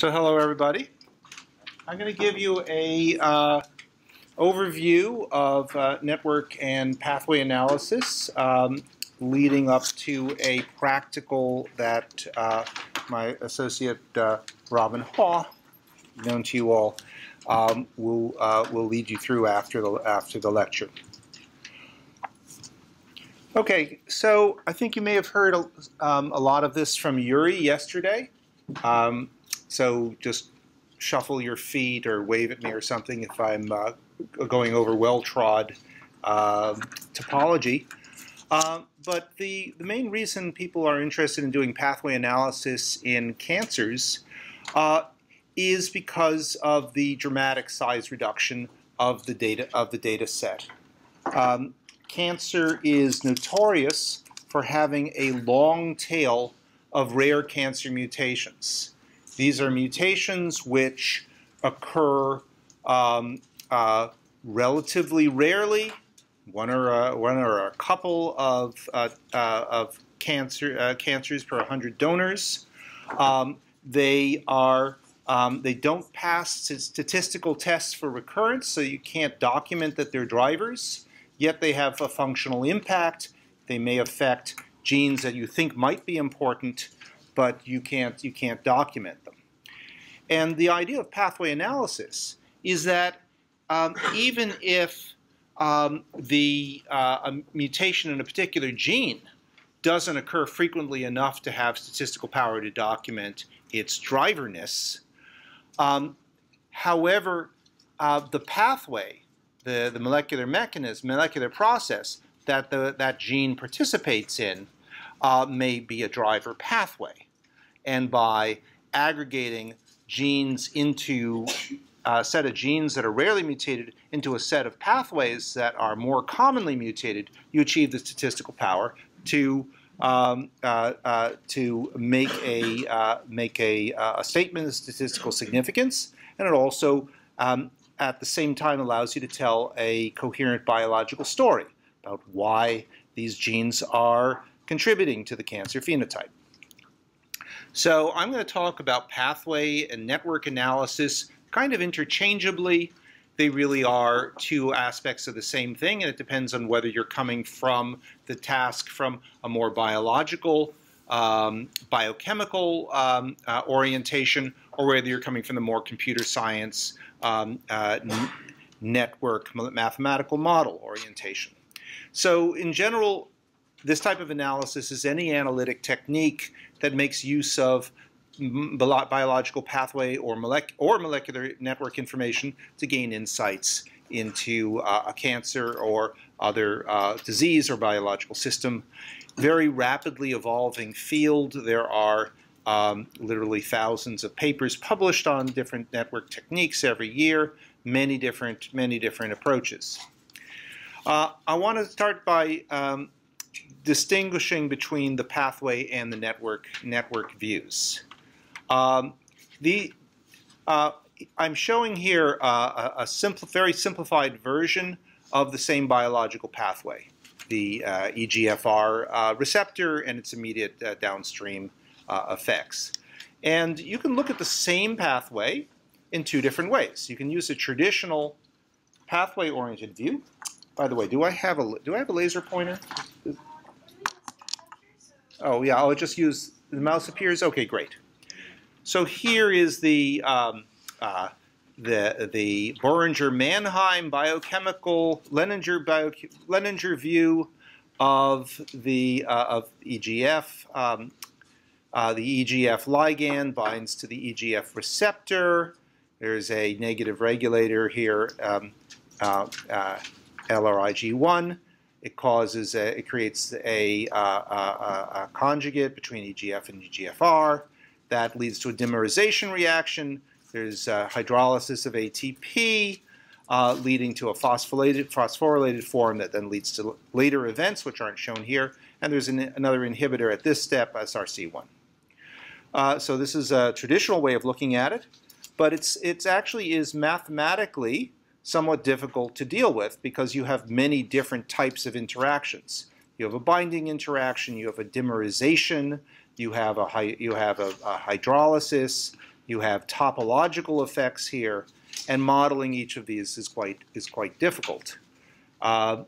So hello everybody. I'm going to give you a uh, overview of uh, network and pathway analysis um, leading up to a practical that uh, my associate uh, Robin Haw, known to you all, um, will, uh, will lead you through after the, after the lecture. Okay, so I think you may have heard um, a lot of this from Yuri yesterday. Um, so just shuffle your feet or wave at me or something if I'm uh, going over well-trod uh, topology. Uh, but the, the main reason people are interested in doing pathway analysis in cancers uh, is because of the dramatic size reduction of the data of the data set. Um, cancer is notorious for having a long tail of rare cancer mutations. These are mutations which occur um, uh, relatively rarely, one or a, one or a couple of, uh, uh, of cancer, uh, cancers per 100 donors. Um, they are um, they don't pass statistical tests for recurrence, so you can't document that they're drivers. Yet they have a functional impact. They may affect genes that you think might be important, but you can't, you can't document them. And the idea of pathway analysis is that um, even if um, the uh, mutation in a particular gene doesn't occur frequently enough to have statistical power to document its driverness, um, however, uh, the pathway, the, the molecular mechanism, molecular process that the, that gene participates in uh, may be a driver pathway. And by aggregating genes into a set of genes that are rarely mutated into a set of pathways that are more commonly mutated, you achieve the statistical power to um, uh, uh, to make a uh, make a, uh, a, statement of statistical significance, and it also um, at the same time allows you to tell a coherent biological story about why these genes are contributing to the cancer phenotype. So I'm going to talk about pathway and network analysis kind of interchangeably. They really are two aspects of the same thing, and it depends on whether you're coming from the task from a more biological, um, biochemical um, uh, orientation, or whether you're coming from the more computer science, um, uh, network, mathematical model orientation. So in general, this type of analysis is any analytic technique that makes use of biological pathway or, molec or molecular network information to gain insights into uh, a cancer or other uh, disease or biological system. Very rapidly evolving field. There are um, literally thousands of papers published on different network techniques every year, many different, many different approaches. Uh, I want to start by um, distinguishing between the pathway and the network network views. Um, the uh, I'm showing here uh, a, very simplified version of the same biological pathway, the uh, EGFR uh, receptor and its immediate uh, downstream uh, effects. And you can look at the same pathway in two different ways. You can use a traditional pathway-oriented view. By the way, do I have a do I have a laser pointer? Oh, yeah, I'll just use, the mouse appears? Okay, great. So here is the, um, uh, the, the Boehringer-Mannheim biochemical Lehninger, bio, Lehninger view of the uh, of EGF. Um, uh, the EGF ligand binds to the EGF receptor. There's a negative regulator here, um, uh, uh LRIG1. It causes, a, it creates a, a, a, conjugate between EGF and EGFR. That leads to a dimerization reaction. There's hydrolysis of ATP, uh, leading to a phosphorylated, phosphorylated form that then leads to later events, which aren't shown here. And there's an, another inhibitor at this step, SHC1. Uh, so this is a traditional way of looking at it, but it's, it's actually is mathematically somewhat difficult to deal with because you have many different types of interactions. you have a binding interaction, you have a dimerization, you have a you have a, a hydrolysis, you have topological effects here, and modeling each of these is quite is quite difficult. Uh,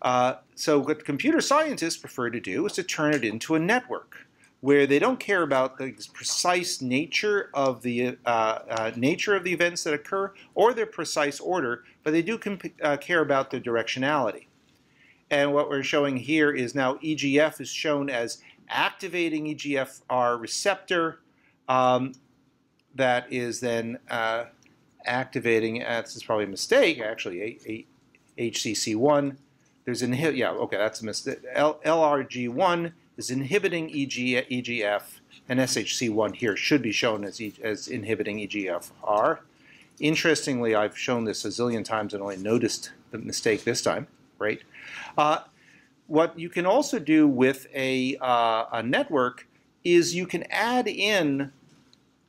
uh, so what computer scientists prefer to do is to turn it into a network where they don't care about the precise nature of the uh, uh, nature of the events that occur or their precise order, but they do uh, care about their directionality. And what we're showing here is now EGF is shown as activating EGFR receptor um, that is then uh, activating, uh, this is probably a mistake actually, a, a SHC1. There's an, yeah, okay, that's a mistake. L LRIG1 is inhibiting EG, EGF, and SHC1 here should be shown as, as inhibiting EGFR. Interestingly, I've shown this a zillion times and only noticed the mistake this time. right? Uh, what you can also do with a, uh, a network is you can add in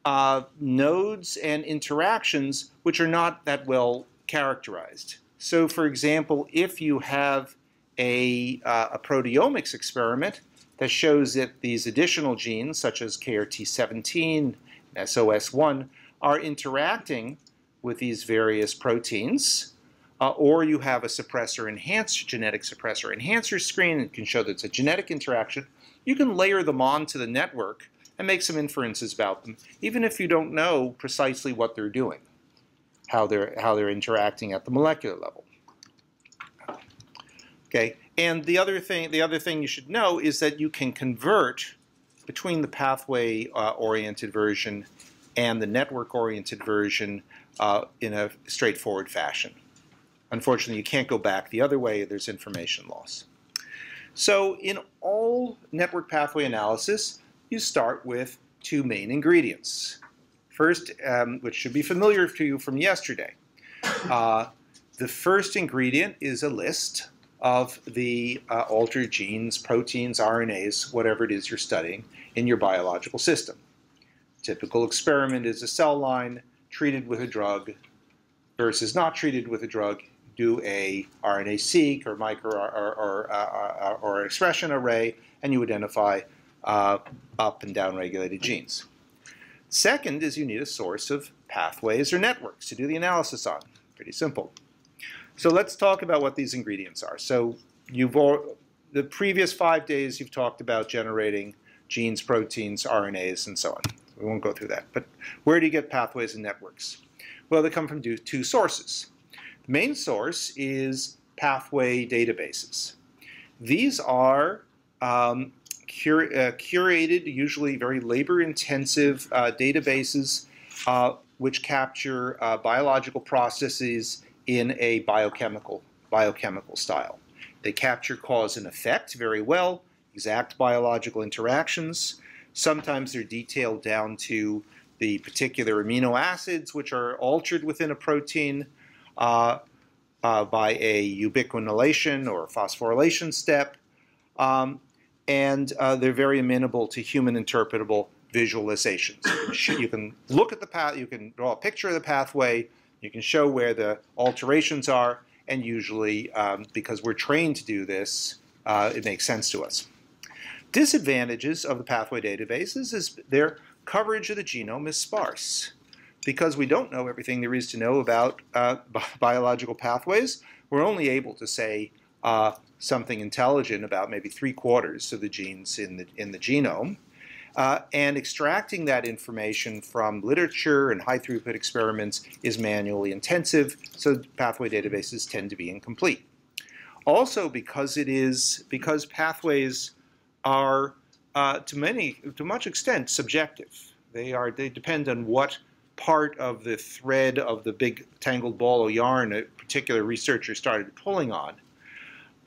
uh, nodes and interactions which are not that well characterized. So for example, if you have a, uh, a proteomics experiment that shows that these additional genes, such as KRT17 and SOS1, are interacting with these various proteins, uh, or you have a suppressor enhanced genetic suppressor enhancer screen and can show that it's a genetic interaction, you can layer them onto the network and make some inferences about them, even if you don't know precisely what they're doing, how they're, how they're interacting at the molecular level. Okay, and the other thing, the other thing you should know is that you can convert between the pathway-oriented uh, version and the network-oriented version uh, in a straightforward fashion. Unfortunately, you can't go back the other way. There's information loss. So in all network pathway analysis, you start with two main ingredients. First, um, which should be familiar to you from yesterday, uh, the first ingredient is a list of the uh, altered genes, proteins, RNAs, whatever it is you're studying in your biological system. Typical experiment is a cell line treated with a drug versus not treated with a drug. Do a RNA-seq or micro or, or, uh, or expression array, and you identify uh, up and down regulated genes. Second is you need a source of pathways or networks to do the analysis on. Pretty simple. So let's talk about what these ingredients are. So you've all, the previous five days you've talked about generating genes, proteins, RNAs, and so on. We won't go through that. But where do you get pathways and networks? Well, they come from two sources. The main source is pathway databases. These are um, cur uh, curated, usually very labor-intensive uh, databases uh, which capture uh, biological processes in a biochemical, biochemical style. They capture cause and effect very well, exact biological interactions. Sometimes they're detailed down to the particular amino acids which are altered within a protein uh, uh, by a ubiquitination or phosphorylation step. Um, and uh, they're very amenable to human interpretable visualizations. You can look at the path, you can draw a picture of the pathway, you can show where the alterations are, and usually, um, because we're trained to do this, uh, it makes sense to us. Disadvantages of the pathway databases is their coverage of the genome is sparse. Because we don't know everything there is to know about uh, biological pathways, we're only able to say uh, something intelligent about maybe three quarters of the genes in the, in the genome. Uh, and extracting that information from literature and high throughput experiments is manually intensive, so pathway databases tend to be incomplete. Also, because it is because pathways are uh, to many to much extent subjective. They are they depend on what part of the thread of the big tangled ball of yarn a particular researcher started pulling on.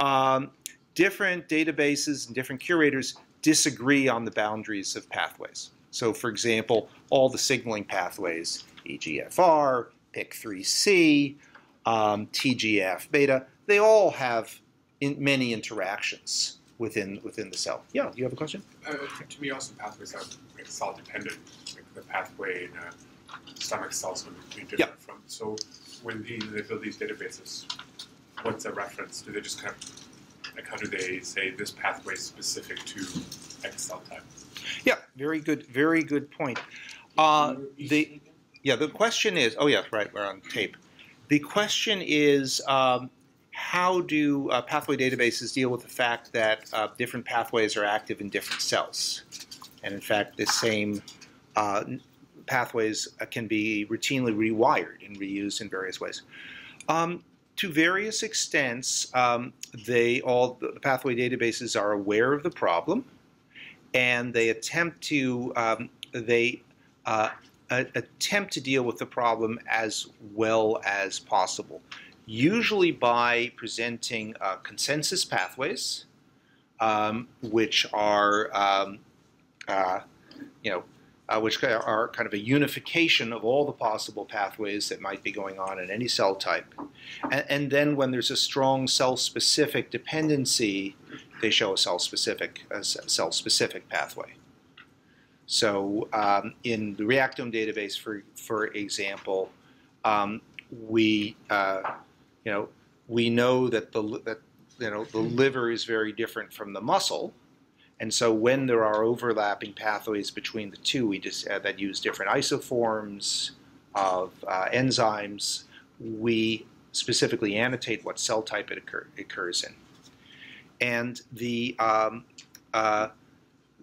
Um, different databases and different curators disagree on the boundaries of pathways. So for example, all the signaling pathways, EGFR, PIK3C, um, TGF beta, they all have in many interactions within within the cell. Yeah, you have a question? Uh, to me, also pathways are like cell dependent. Like the pathway in a stomach cells would be different yeah. from. So when they build these databases, what's the reference? Do they just kind of like how do they say this pathway is specific to X cell type? Yeah, very good, very good point. Uh, the yeah, the question is, oh yeah, right, we're on tape. The question is, um, how do uh, pathway databases deal with the fact that uh, different pathways are active in different cells? And in fact, the same uh, pathways uh, can be routinely rewired and reused in various ways. Um, to various extents, um, they all the pathway databases are aware of the problem, and they attempt to um, they uh, attempt to deal with the problem as well as possible. Usually by presenting uh, consensus pathways, um, which are um, uh, you know uh, which are kind of a unification of all the possible pathways that might be going on in any cell type. And, and then when there's a strong cell-specific dependency, they show a cell-specific cell-specific pathway. So um, in the Reactome database, for for example, um, we uh, you know we know that the that you know the liver is very different from the muscle, and so when there are overlapping pathways between the two, we just uh, that use different isoforms of uh, enzymes, we specifically annotate what cell type it occur occurs in. And the um, uh,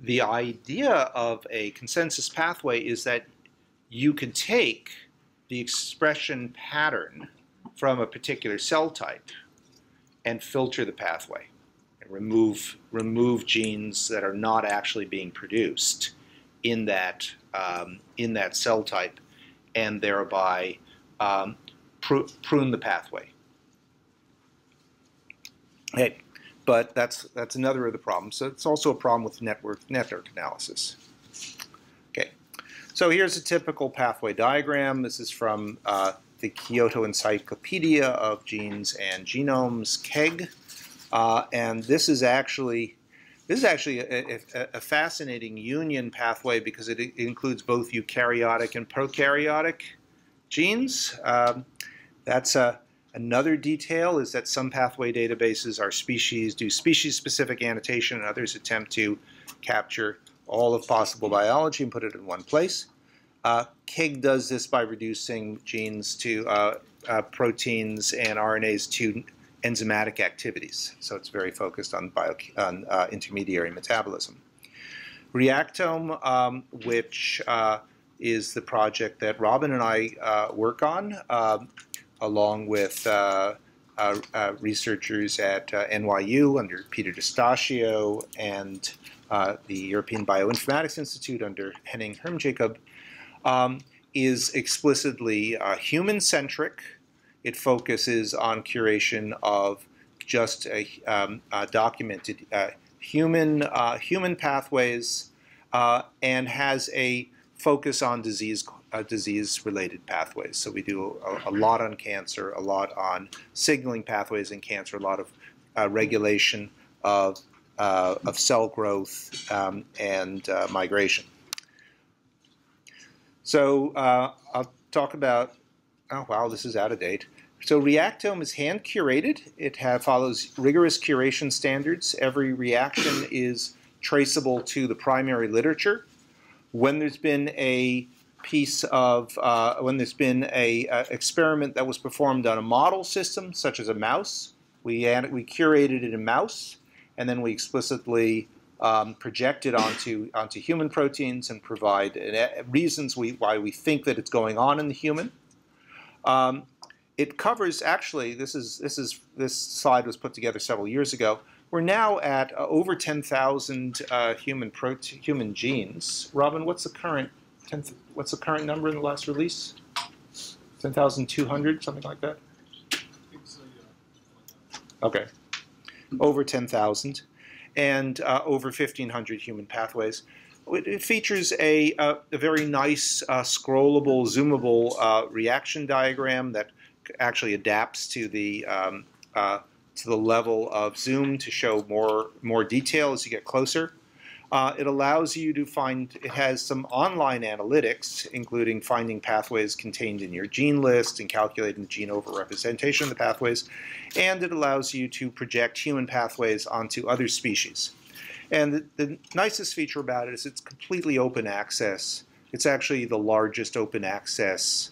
the idea of a consensus pathway is that you can take the expression pattern from a particular cell type and filter the pathway remove remove genes that are not actually being produced in that um, in that cell type, and thereby um, pr prune the pathway. Okay, but that's that's another of the problems. So it's also a problem with network network analysis. Okay, so here's a typical pathway diagram. This is from uh, the Kyoto Encyclopedia of Genes and Genomes, KEGG. Uh, and this is actually this is actually a, a, a fascinating union pathway because it, includes both eukaryotic and prokaryotic genes. Um, that's a, another detail is that some pathway databases are species do species-specific annotation and others attempt to capture all of possible biology and put it in one place. Uh, KEGG does this by reducing genes to uh, uh, proteins and RNAs to enzymatic activities. So it's very focused on, bio, on uh, intermediary metabolism. Reactome, um, which uh, is the project that Robin and I uh, work on, um, along with uh, uh, uh, researchers at NYU under Peter D'Eustachio and the European Bioinformatics Institute under Henning Hermjakob, um, is explicitly human-centric, it focuses on curation of just a, um, documented uh, human uh, human pathways uh, and has a focus on disease uh, disease related pathways. So we do a, a, lot on cancer, a lot on signaling pathways in cancer, a lot of uh, regulation of uh, of cell growth um, and migration. So I'll talk about oh wow, this is out of date. So Reactome is hand curated. It have, follows rigorous curation standards. Every reaction is traceable to the primary literature. When there's been a piece of, uh, when there's been a uh, experiment that was performed on a model system, such as a mouse, we, add, we curated it in mouse, and then we explicitly um, project it onto, onto human proteins and provide uh, reasons we, why we think that it's going on in the human. Um, it covers actually. This is this is this slide was put together several years ago. We're now at uh, over 10,000 uh, human human genes. Robin, what's the current 10, what's the current number in the last release? 10,200, something like that. Okay, over 10,000, and uh, over 1,500 human pathways. It features a, a, a very nice uh, scrollable, zoomable uh, reaction diagram that actually adapts to the um, uh, to the level of zoom to show more more detail as you get closer. Uh, it allows you to find, it has some online analytics, including finding pathways contained in your gene list and calculating the gene overrepresentation of the pathways. And it allows you to project human pathways onto other species. And the, the nicest feature about it is it's completely open access. It's actually the largest open access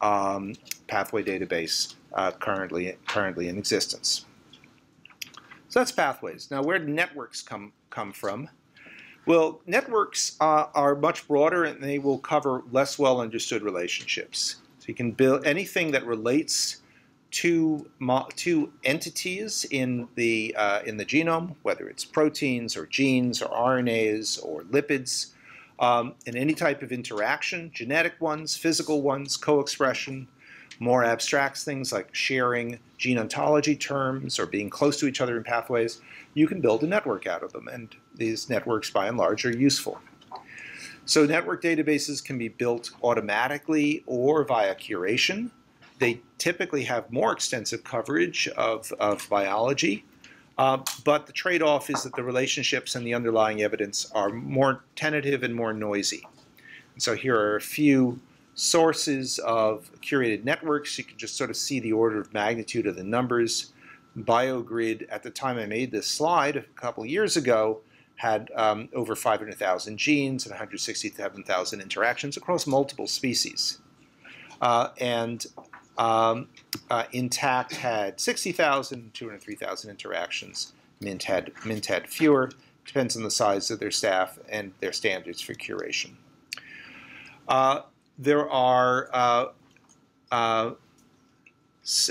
um, pathway database uh, currently, currently in existence. So that's pathways. Now, where do networks come, come from? Well, networks uh, are much broader and they will cover less well understood relationships. So you can build anything that relates to, to entities in the, uh, in the genome, whether it's proteins or genes or RNAs or lipids, um, in any type of interaction, genetic ones, physical ones, co-expression, more abstract things like sharing gene ontology terms or being close to each other in pathways, you can build a network out of them. And these networks, by and large, are useful. So network databases can be built automatically or via curation. They typically have more extensive coverage of, of biology, uh, but the trade-off is that the relationships and the underlying evidence are more tentative and more noisy. And so here are a few sources of curated networks. You can just sort of see the order of magnitude of the numbers. BioGrid, at the time I made this slide a couple years ago, had um, over 500,000 genes and 167,000 interactions across multiple species. Uh, and um, uh, Intact had 60,000, 203,000 interactions. Mint had, Mint had fewer. Depends on the size of their staff and their standards for curation. Uh, there are uh, uh,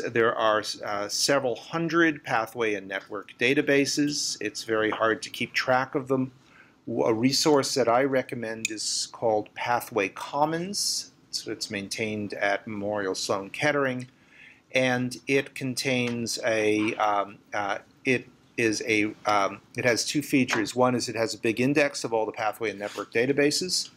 there are uh, several hundred pathway and network databases. It's very hard to keep track of them. A resource that I recommend is called Pathway Commons. So it's maintained at Memorial Sloan Kettering, and it contains a um, uh, it is a um, it has two features. One is it has a big index of all the pathway and network databases.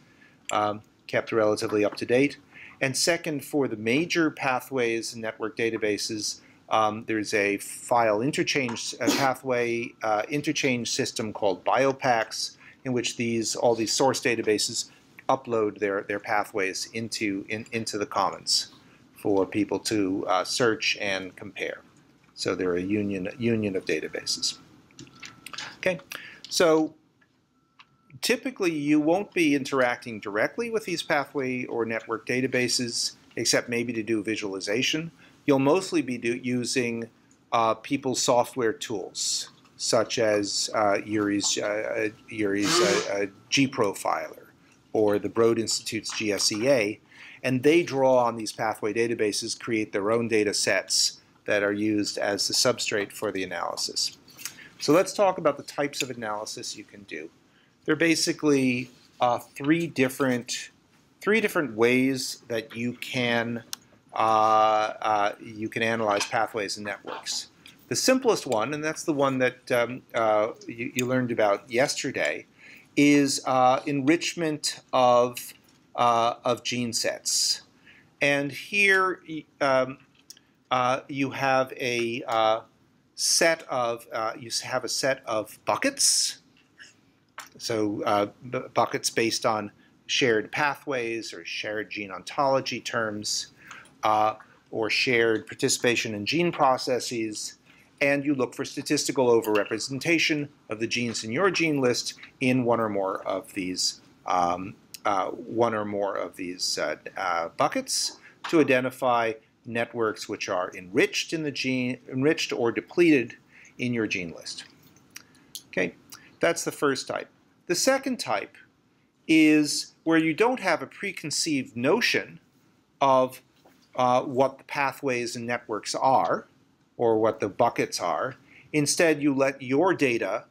Um, kept relatively up to date. And second, for the major pathways and network databases, um, there's a file interchange a pathway uh, interchange system called BioPax, in which these all these source databases upload their their pathways into in, into the commons for people to uh, search and compare. So they're a union union of databases. Okay, so typically you won't be interacting directly with these pathway or network databases, except maybe to do visualization. You'll mostly be using uh, people's software tools, such as uh, URI's, uh, uh uh, uh, GProfiler or the Broad Institute's GSEA, and they draw on these pathway databases, create their own data sets that are used as the substrate for the analysis. So let's talk about the types of analysis you can do. They're basically uh, three different three different ways that you can uh, uh, you can analyze pathways and networks. The simplest one, and that's the one that um, uh, you, you, learned about yesterday, is uh, enrichment of uh, of gene sets. And here um, you have a set of you have a set of buckets so uh, buckets based on shared pathways or shared gene ontology terms uh, or shared participation in gene processes and you look for statistical overrepresentation of the genes in your gene list in one or more of these um, uh, one or more of these uh, uh, buckets to identify networks which are enriched in the gene enriched or depleted in your gene list. Okay, that's the first type. The second type is where you don't have a preconceived notion of uh, what the pathways and networks are or what the buckets are. Instead, you let your data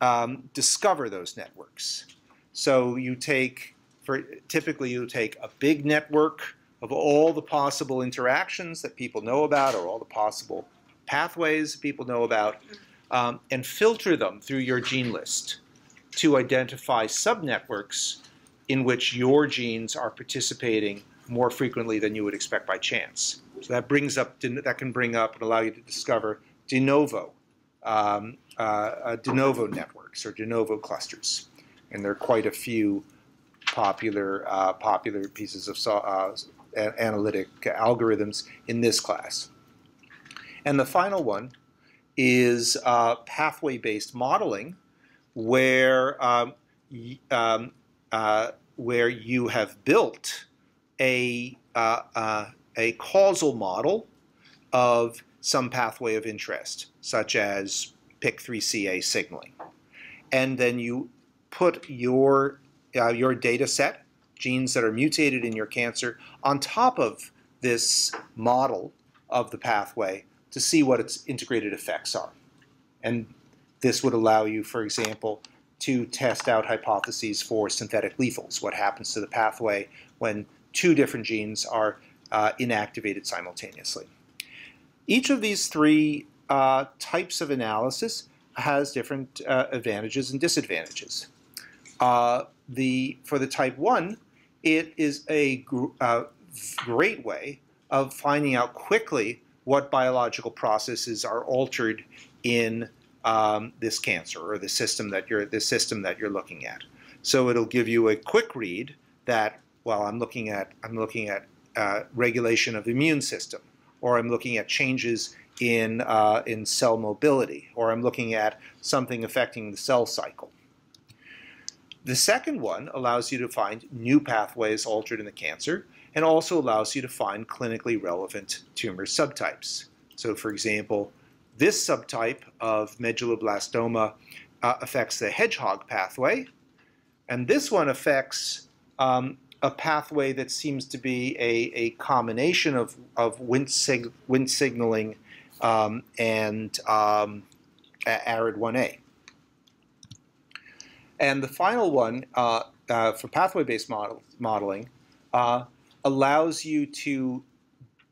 um, discover those networks. So you take, for typically you take a big network of all the possible interactions that people know about or all the possible pathways people know about um, and filter them through your gene list to identify subnetworks in which your genes are participating more frequently than you would expect by chance. So that brings up that can bring up and allow you to discover de novo um, uh, uh, de novo networks or de novo clusters. and there are quite a few popular uh, popular pieces of uh, analytic algorithms in this class. And the final one is uh, pathway-based modeling, where um, um, uh, where you have built a a causal model of some pathway of interest, such as PIK3CA signaling, and then you put your uh, your data set, genes that are mutated in your cancer, on top of this model of the pathway to see what its integrated effects are. And this would allow you, for example, to test out hypotheses for synthetic lethals, what happens to the pathway when two different genes are uh, inactivated simultaneously. Each of these three uh, types of analysis has different uh, advantages and disadvantages. Uh, the, for the type 1, it is a gr uh, great way of finding out quickly what biological processes are altered in um, this cancer or the system that you're the system that you're looking at. So it'll give you a quick read that well I'm looking at I'm looking at uh, regulation of immune system, or I'm looking at changes in uh, in cell mobility, or I'm looking at something affecting the cell cycle. The second one allows you to find new pathways altered in the cancer and also allows you to find clinically relevant tumor subtypes. So for example, this subtype of medulloblastoma uh, affects the hedgehog pathway, and this one affects um, a pathway that seems to be a, a combination of, of Wnt, sig Wnt signaling um, and um, ARID1A. And the final one uh, uh, for pathway-based model, modeling uh, allows you to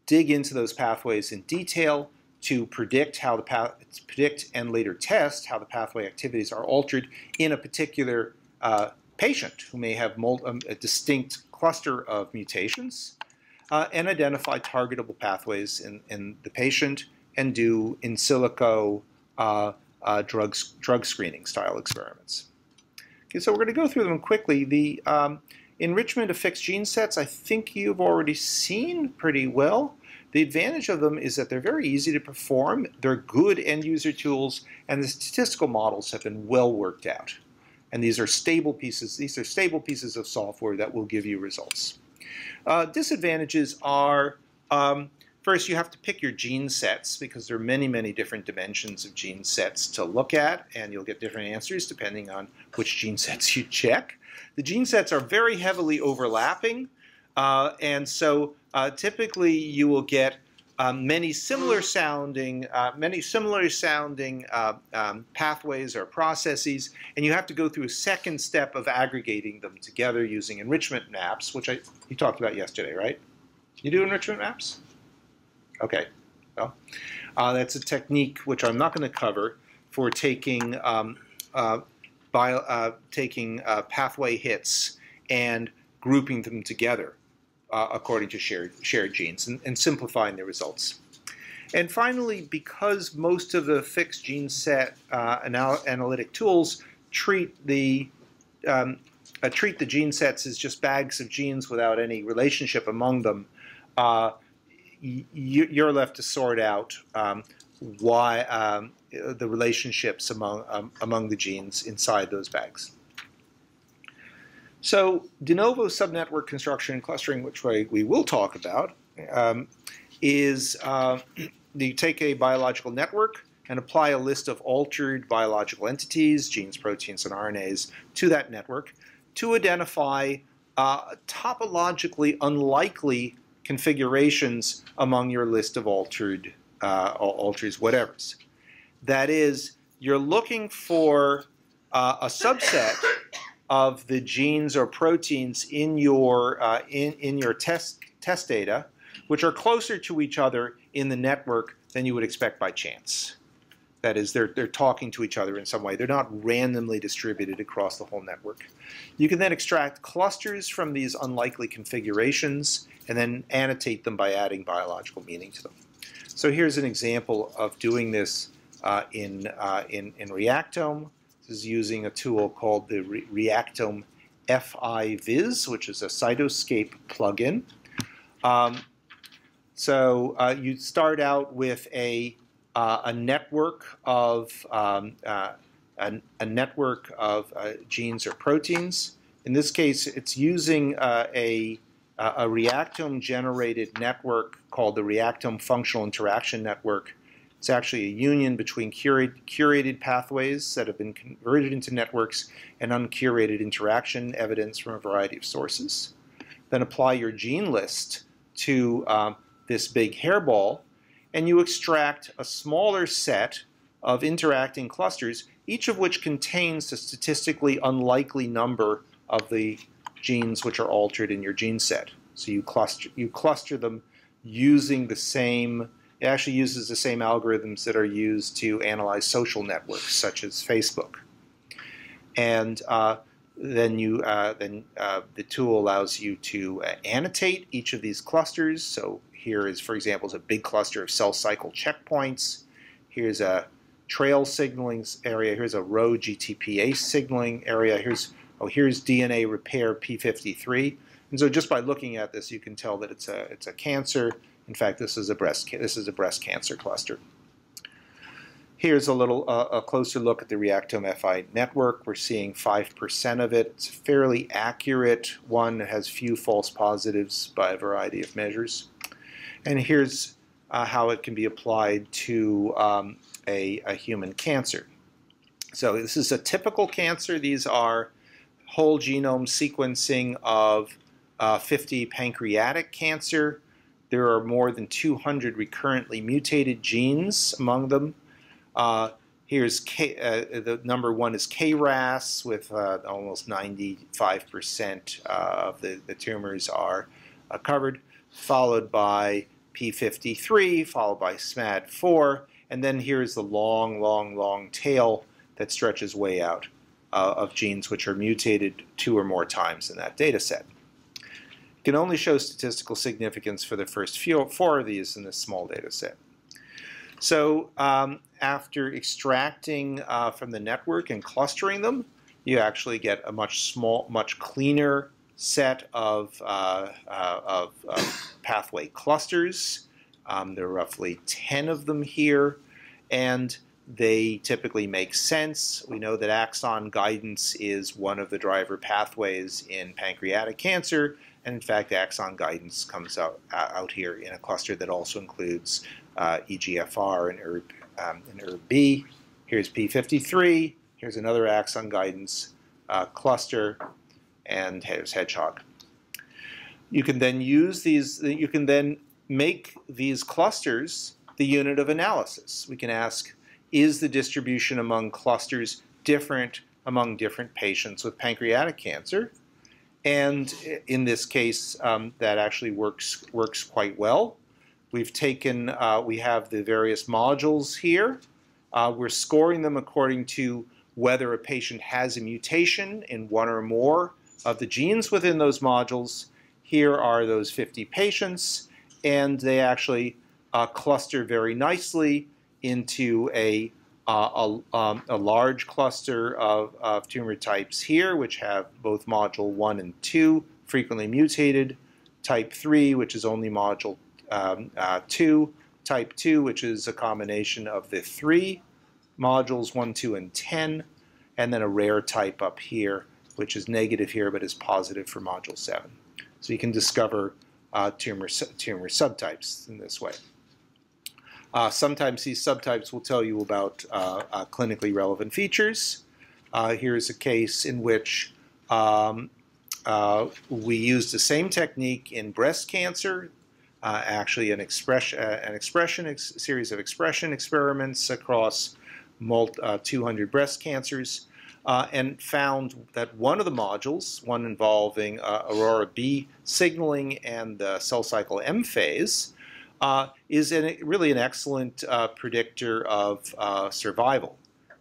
dig into those pathways in detail to predict how the path predict and later test how the pathway activities are altered in a particular uh, patient who may have um, a distinct cluster of mutations uh, and identify targetable pathways in, in the patient and do in silico uh, uh drugs, drug screening style experiments. Okay, so we're going to go through them quickly. The um, enrichment of fixed gene sets, I think you've already seen pretty well. The advantage of them is that they're very easy to perform, they're good end-user tools, and the statistical models have been well worked out. And these are stable pieces, these are stable pieces of software that will give you results. Uh, disadvantages are um, First, you have to pick your gene sets because there are many, many different dimensions of gene sets to look at, and you'll get different answers depending on which gene sets you check. The gene sets are very heavily overlapping, uh, and so uh, typically you will get um, many similar sounding, uh, many similar sounding uh, um, pathways or processes, and you have to go through a second step of aggregating them together using enrichment maps, which I, you talked about yesterday, right? You do enrichment maps? Okay. Well, uh, that's a technique which I'm not going to cover for taking um, uh, bio, uh, taking uh, pathway hits and grouping them together uh, according to shared shared genes and, and simplifying the results. And finally, because most of the fixed gene set uh, anal analytic tools treat the um, treat the gene sets as just bags of genes without any relationship among them, you're left to sort out um, why um, the relationships among um, among the genes inside those bags. So de novo subnetwork construction and clustering, which we will talk about, um, is uh, you take a biological network and apply a list of altered biological entities, genes, proteins, and RNAs, to that network to identify uh, topologically unlikely configurations among your list of altered uh, alters whatevers. That is, you're looking for uh, a subset of the genes or proteins in your uh, in in your test test data, which are closer to each other in the network than you would expect by chance. That is, they're, they're talking to each other in some way. They're not randomly distributed across the whole network. You can then extract clusters from these unlikely configurations and then annotate them by adding biological meaning to them. So here's an example of doing this uh, in, uh, in, in Reactome. Is using a tool called the Re- Reactome FI-Viz, which is a Cytoscape plugin. Um, so uh, you start out with a, uh, a network of um, uh, a, a, network of uh, genes or proteins. In this case, it's using uh, a, a reactome generated network called the Reactome Functional Interaction Network it's actually a union between curated, pathways that have been converted into networks and uncurated interaction evidence from a variety of sources. Then apply your gene list to um, this big hairball, and you extract a smaller set of interacting clusters, each of which contains a statistically unlikely number of the genes which are altered in your gene set. So you cluster, you cluster them using the same it actually uses the same algorithms that are used to analyze social networks, such as Facebook. And uh, then you uh, then uh, the tool allows you to uh, annotate each of these clusters. So here is, for example, is a big cluster of cell cycle checkpoints. Here's a trail signaling area. Here's a Rho GTPase signaling area. Here's oh here's DNA repair P53. And so just by looking at this, you can tell that it's a it's a cancer in fact, this is a breast this is a breast cancer cluster. Here's a little uh, a closer look at the Reactome FI network. We're seeing 5% of it. It's a fairly accurate one. It has few false positives by a variety of measures. And here's uh, how it can be applied to um, a, a human cancer. So this is a typical cancer. These are whole genome sequencing of uh, 50 pancreatic cancer, there are more than 200 recurrently mutated genes among them. Uh, here's K, uh, the number one is KRAS with uh, almost 95% uh, of the, the tumors are uh, covered, followed by P53, followed by SMAD4, and then here's the long, long, long tail that stretches way out uh, of genes which are mutated two or more times in that data set can only show statistical significance for the first few, four of these in this small data set. So um, after extracting uh, from the network and clustering them, you actually get a much small, much cleaner set of, uh, uh, of, pathway clusters. Um, there are roughly 10 of them here, and they typically make sense. We know that axon guidance is one of the driver pathways in pancreatic cancer, and in fact, axon guidance comes out, uh, out here in a cluster that also includes uh, EGFR and ERB, um, and ERB-B. Here's P53. Here's another axon guidance uh, cluster, and here's Hedgehog. You can then use these, you can then make these clusters the unit of analysis. We can ask, is the distribution among clusters different among different patients with pancreatic cancer? And in this case, um, that actually works works quite well. We've taken, uh, we have the various modules here. Uh, we're scoring them according to whether a patient has a mutation in one or more of the genes within those modules. Here are those 50 patients, and they actually uh, cluster very nicely into a uh, a, um, a, large cluster of, of, tumor types here, which have both module 1 and 2 frequently mutated, type 3, which is only module um, uh, 2, type 2, which is a combination of the three modules 1, 2, and 10, and then a rare type up here, which is negative here but is positive for module 7. So you can discover uh, tumor, tumor subtypes in this way. Uh, sometimes these subtypes will tell you about uh, uh, clinically relevant features. Uh, here's a case in which um, uh, we used the same technique in breast cancer, uh, actually an expression, an expression ex series of expression experiments across 200 breast cancers, and found that one of the modules, one involving Aurora B signaling and the cell cycle M phase, uh, is an, really an excellent uh, predictor of uh, survival.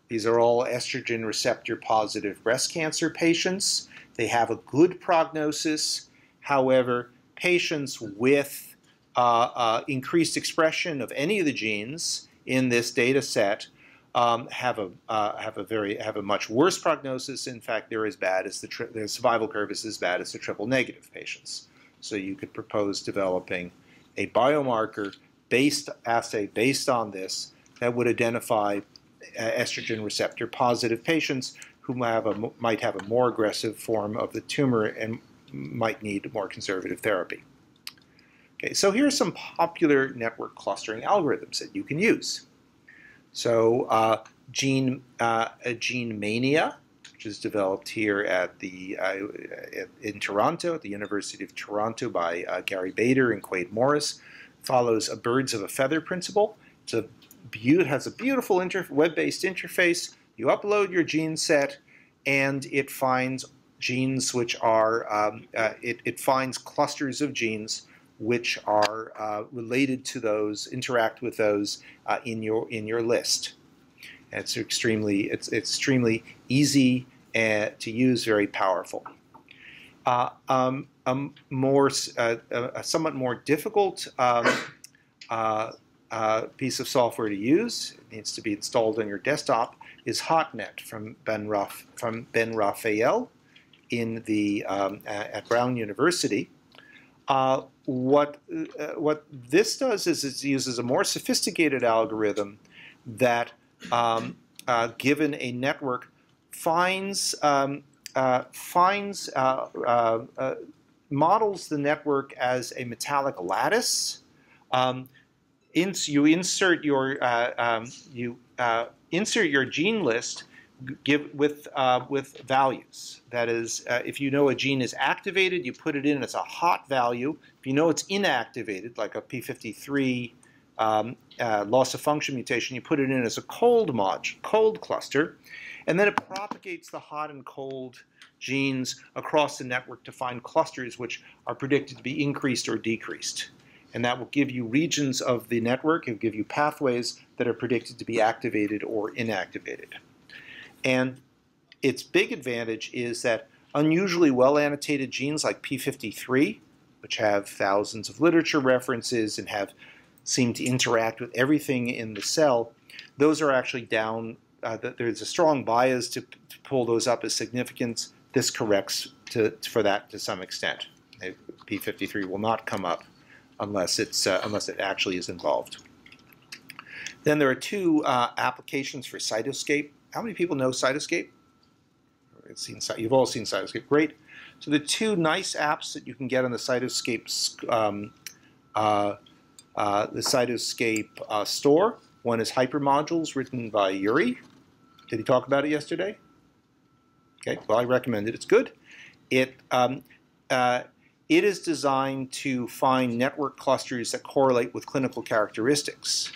These are all estrogen receptor positive breast cancer patients. They have a good prognosis. However, patients with uh, uh, increased expression of any of the genes in this data set um, have a uh, have a very have a much worse prognosis. In fact, they're as bad as the their survival curve is as bad as the triple negative patients. So you could propose developing a biomarker based assay based on this that would identify uh, estrogen receptor positive patients who have a, might have a more aggressive form of the tumor and might need more conservative therapy. Okay, so here are some popular network clustering algorithms that you can use. So uh, Gene, uh, Gene Mania, which is developed here at the uh, in Toronto at the University of Toronto by uh, Gary Bader and Quaid Morris, follows a birds of a feather principle. It's a it has a beautiful web-based interface. You upload your gene set, and it finds genes which are um, uh, it, it finds clusters of genes which are uh, related to those, interact with those uh, in your in your list. And it's extremely it's, it's extremely easy uh, to use, very powerful. Uh, um, a more uh, a somewhat more difficult um, uh, piece of software to use. It needs to be installed on your desktop. Is HotNet from Ben Raff, from Ben Raphael in the um, at Brown University. Uh, what uh, what this does is it uses a more sophisticated algorithm that, um, uh, given a network, finds um, uh, finds uh, uh, models the network as a metallic lattice. Um, ins you insert your um, you insert your gene list give with uh, with values. That is, uh, if you know a gene is activated, you put it in as a hot value. If you know it's inactivated, like a p53 um, uh, loss of function mutation, you put it in as a cold mod, cold cluster, and then it propagates the hot and cold genes across the network to find clusters which are predicted to be increased or decreased. And that will give you regions of the network, it will give you pathways that are predicted to be activated or inactivated. And its big advantage is that unusually well annotated genes like P53, which have thousands of literature references and have seem to interact with everything in the cell, those are actually down. Uh, there's a strong bias to, to, pull those up as significance. This corrects to, for that to some extent. P53 will not come up unless it's uh, unless it actually is involved. Then there are two uh, applications for Cytoscape how many people know Cytoscape? You've all seen Cytoscape. Great. So the two nice apps that you can get on the Cytoscape um, uh, uh, the Cytoscape uh, store. One is Hypermodules, written by Yuri. Did he talk about it yesterday? Okay, well, I recommend it. It's good. It um, uh, it is designed to find network clusters that correlate with clinical characteristics.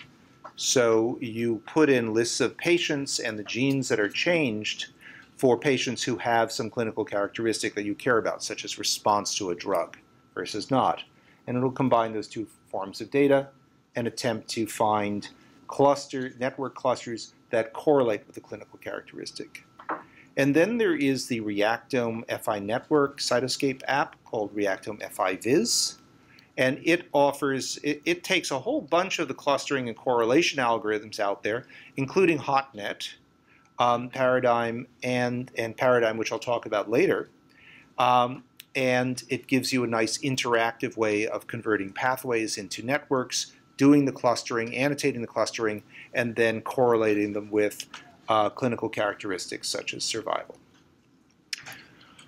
So you put in lists of patients and the genes that are changed for patients who have some clinical characteristic that you care about, such as response to a drug versus not. And it'll combine those two forms of data and attempt to find cluster network clusters that correlate with the clinical characteristic. And then there is the Reactome FI Network Cytoscape app called Reactome FI Viz and it offers it, it, takes a whole bunch of the clustering and correlation algorithms out there, including HotNet, um, Paradigm, and and Paradigm, which I'll talk about later. Um, and it gives you a nice interactive way of converting pathways into networks, doing the clustering, annotating the clustering, and then correlating them with uh, clinical characteristics such as survival.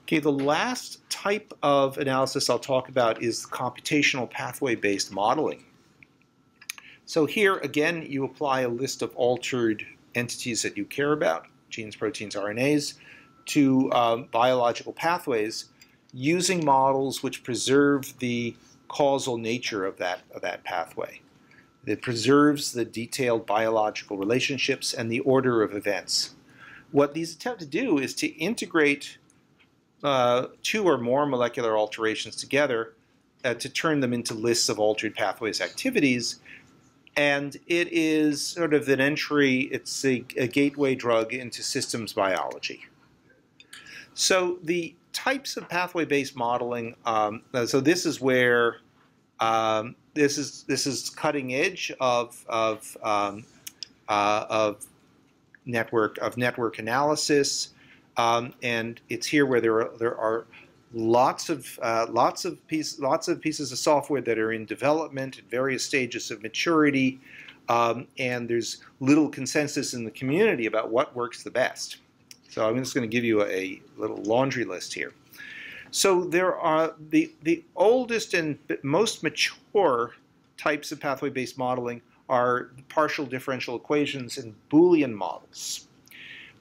Okay, the last type of analysis I'll talk about is computational pathway-based modeling. So here, again, you apply a list of altered entities that you care about, genes, proteins, RNAs, to uh, biological pathways using models which preserve the causal nature of that, of that pathway. It preserves the detailed biological relationships and the order of events. What these attempt to do is to integrate uh, two or more molecular alterations together uh, to turn them into lists of altered pathways activities. And it is sort of an entry, it's a, a gateway drug into systems biology. So the types of pathway-based modeling, um, so this is where um, this is this is cutting edge of of um, uh, of network of network analysis, um, and it's here where there are, there are lots of uh, lots of piece, lots of pieces of software that are in development at various stages of maturity, um, and there's little consensus in the community about what works the best. So I'm just going to give you a, little laundry list here. So there are the the oldest and most mature types of pathway-based modeling are partial differential equations and Boolean models,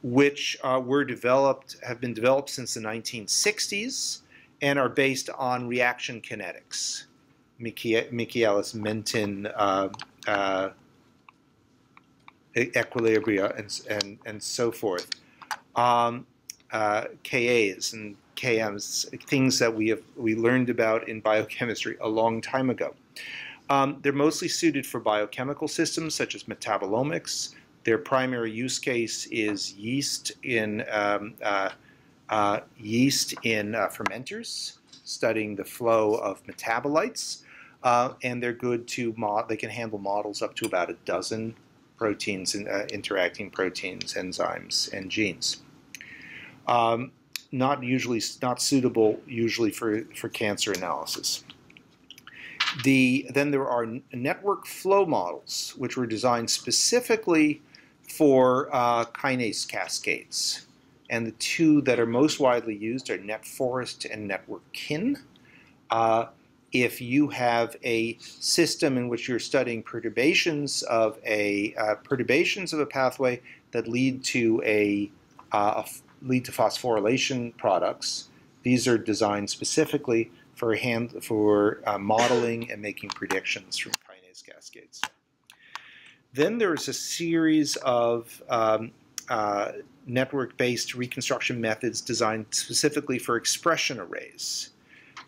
which uh, were developed, have been developed since the 1960s and are based on reaction kinetics. Michaelis, Menten, uh, uh, equilibria, and, and, and so forth. Um, uh, KAs and KMs, things that we have we learned about in biochemistry a long time ago. Um, they're mostly suited for biochemical systems such as metabolomics. Their primary use case is yeast in um, uh, uh, yeast in uh, fermenters, studying the flow of metabolites, uh, and they're good to. They can handle models up to about a dozen proteins and uh, interacting proteins, enzymes, and genes. Um, not usually not suitable usually for for cancer analysis. The, then there are network flow models, which were designed specifically for uh, kinase cascades. And the two that are most widely used are NetPhorest and NetworKIN. Uh, if you have a system in which you're studying perturbations of a uh, perturbations of a pathway that lead to a, uh, lead to phosphorylation products, these are designed specifically for hand for uh, modeling and making predictions from kinase cascades. Then there's a series of um, uh, network-based reconstruction methods designed specifically for expression arrays.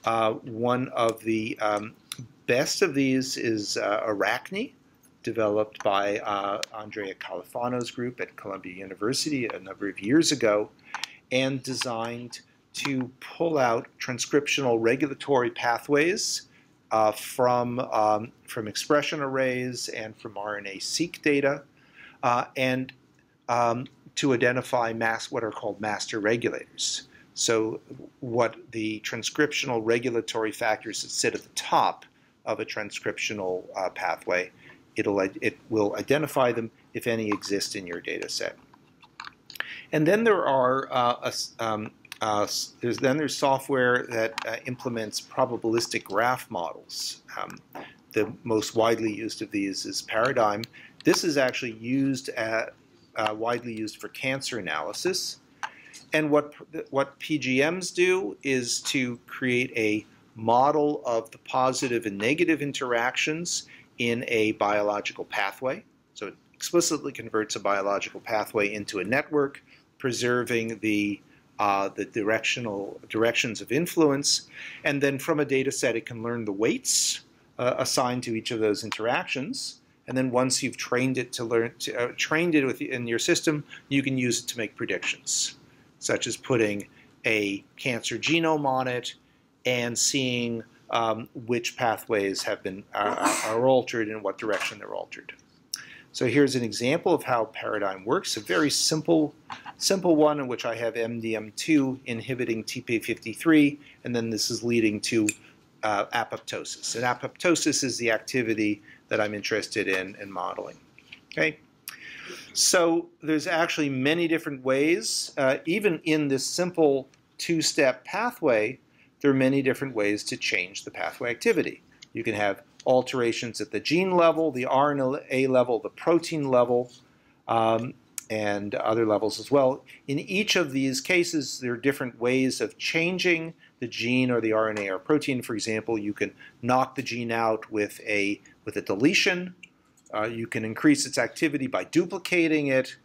Uh, one of the um, best of these is uh, ARACNe, developed by uh, Andrea Califano's group at Columbia University a number of years ago, and designed to pull out transcriptional regulatory pathways uh, from, um, from expression arrays and from RNA-seq data, uh, and um, to identify mass, what are called master regulators. So what the transcriptional regulatory factors that sit at the top of a transcriptional uh, pathway, it'll, it will identify them if any exist in your data set. And then there are uh, a, um, uh, there's, then there's software that uh, implements probabilistic graph models. Um, the most widely used of these is Paradigm. This is actually used at, uh, widely used for cancer analysis. And what, what PGMs do is to create a model of the positive and negative interactions in a biological pathway. So it explicitly converts a biological pathway into a network, preserving the uh, the directional directions of influence, and then from a data set it can learn the weights uh, assigned to each of those interactions. And then once you've trained it to learn, to, uh, trained it within your system, you can use it to make predictions, such as putting a cancer genome on it and seeing um, which pathways have been are, are altered and what direction they're altered. So here's an example of how Paradigm works, a very simple simple one in which I have MDM2 inhibiting TP53, and then this is leading to uh, apoptosis. And apoptosis is the activity that I'm interested in in modeling. Okay. So there's actually many different ways, uh, even in this simple two-step pathway, there are many different ways to change the pathway activity. You can have alterations at the gene level, the RNA level, the protein level. Um, and other levels as well. In each of these cases, there are different ways of changing the gene or the RNA or protein. For example, you can knock the gene out with a, with a deletion. Uh, you can increase its activity by duplicating it.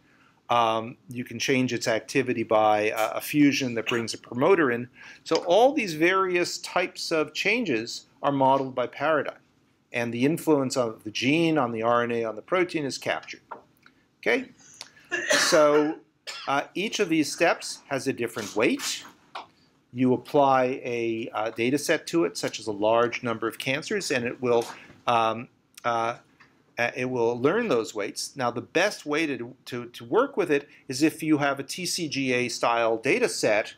Um, you can change its activity by a fusion that brings a promoter in. So all these various types of changes are modeled by paradigm. And the influence of the gene on the RNA on the protein is captured. Okay, so uh, each of these steps has a different weight. You apply a uh, data set to it, such as a large number of cancers, and it will um, uh, uh, it will learn those weights. Now, the best way to, to, to work with it is if you have a TCGA style data set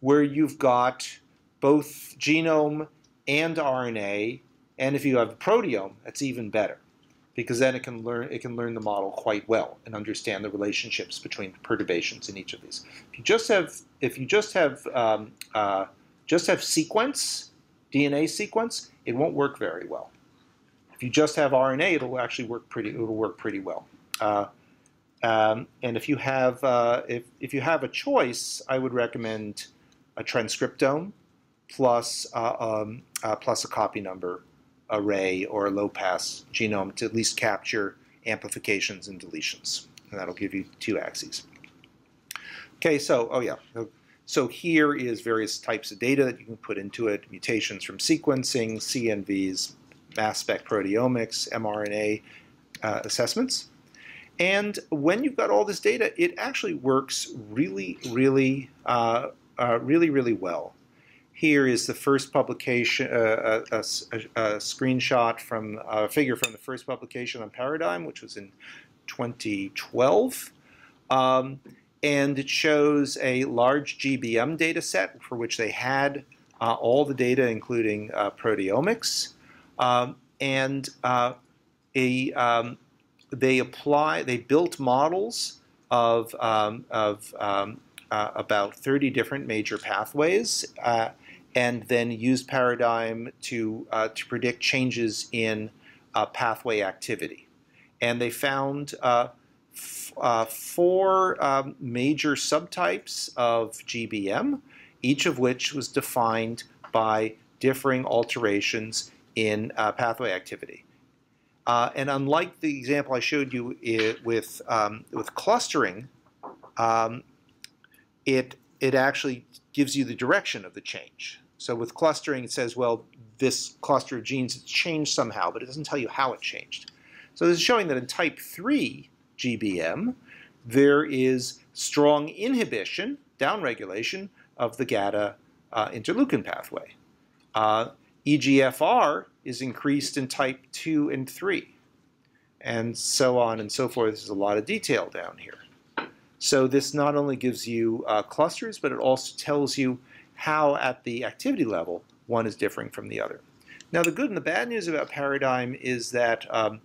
where you've got both genome and RNA, and if you have a proteome, that's even better because then it can learn it can learn the model quite well and understand the relationships between perturbations in each of these. If you just have if you just have um, uh, just have sequence DNA sequence, it won't work very well. If you just have RNA, it'll actually work pretty it'll work pretty well. Uh, um, and if you have uh, if if you have a choice, I would recommend a transcriptome plus uh, um, uh, plus a copy number array or a low-pass genome to at least capture amplifications and deletions. And that'll give you two axes. Okay, so, oh yeah. So here is various types of data that you can put into it, mutations from sequencing, CNVs, mass spec proteomics, mRNA uh, assessments. And when you've got all this data, it actually works really, really, uh, uh, really, really well. Here is the first publication, uh, a, a, a, screenshot from a figure from the first publication on Paradigm, which was in 2012. Um, and it shows a large GBM data set for which they had uh, all the data, including uh, proteomics. Um, and uh, a, um, they apply, they built models of, um, of um, uh, about 30 different major pathways uh, and then use Paradigm to, uh, to predict changes in uh, pathway activity. And they found uh, uh four um, major subtypes of GBM, each of which was defined by differing alterations in uh, pathway activity. Uh, and unlike the example I showed you it, with, um, with clustering, um, it, it actually gives you the direction of the change. So with clustering, it says, well, this cluster of genes has changed somehow, but it doesn't tell you how it changed. So this is showing that in type 3 GBM, there is strong inhibition, downregulation, of the GATA uh, interleukin pathway. Uh, EGFR is increased in type 2 and 3, and so on and so forth. There's a lot of detail down here. So this not only gives you uh, clusters, but it also tells you how at the activity level one is differing from the other. Now the good and the bad news about Paradigm is that um,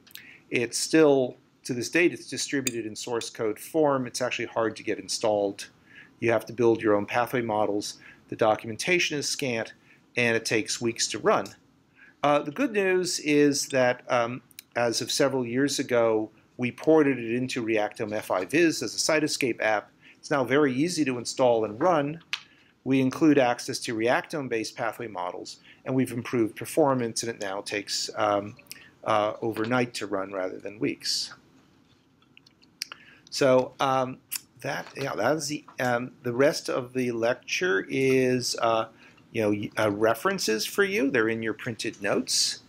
it's still, to this date, it's distributed in source code form. It's actually hard to get installed. You have to build your own pathway models. The documentation is scant, and it takes weeks to run. Uh, the good news is that um, as of several years ago, we ported it into Reactome FIViz as a Cytoscape app. It's now very easy to install and run. We include access to Reactome-based pathway models, and we've improved performance, and it now takes um, uh, overnight to run rather than weeks. So um, that yeah, that is the um, the rest of the lecture is uh, you know uh, references for you. They're in your printed notes.